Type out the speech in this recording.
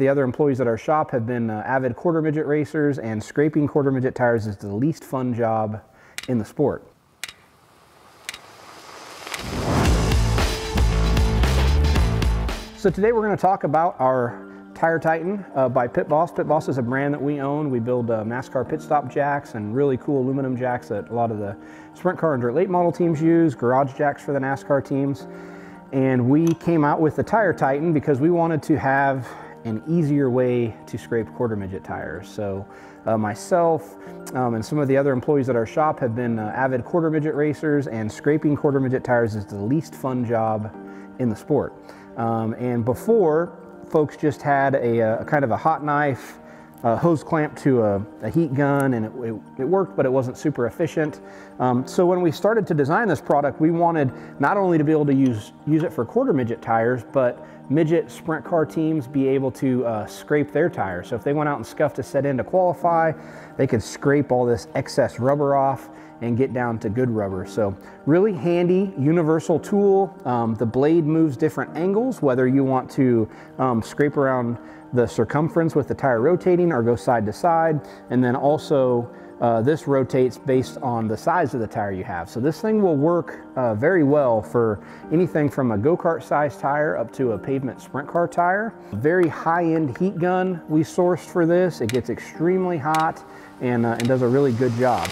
The other employees at our shop have been uh, avid quarter midget racers, and scraping quarter midget tires is the least fun job in the sport. So today we're going to talk about our Tire Titan uh, by Pit Boss. Pit Boss is a brand that we own. We build uh, NASCAR pit stop jacks and really cool aluminum jacks that a lot of the sprint car and dirt late model teams use, garage jacks for the NASCAR teams. And we came out with the Tire Titan because we wanted to have an easier way to scrape quarter midget tires. So uh, myself um, and some of the other employees at our shop have been uh, avid quarter midget racers and scraping quarter midget tires is the least fun job in the sport. Um, and before, folks just had a, a, kind of a hot knife a hose clamp to a, a heat gun and it, it, it, worked, but it wasn't super efficient. Um, so when we started to design this product, we wanted not only to be able to use, use it for quarter midget tires, but midget sprint car teams be able to uh, scrape their tires. So if they went out and scuffed a set in to qualify, they could scrape all this excess rubber off and get down to good rubber. So really handy, universal tool. Um, the blade moves different angles, whether you want to um, scrape around the circumference with the tire rotating or go side to side. And then also uh, this rotates based on the size of the tire you have. So this thing will work uh, very well for anything from a go-kart size tire up to a pavement sprint car tire. Very high-end heat gun we sourced for this. It gets extremely hot and, uh, and does a really good job.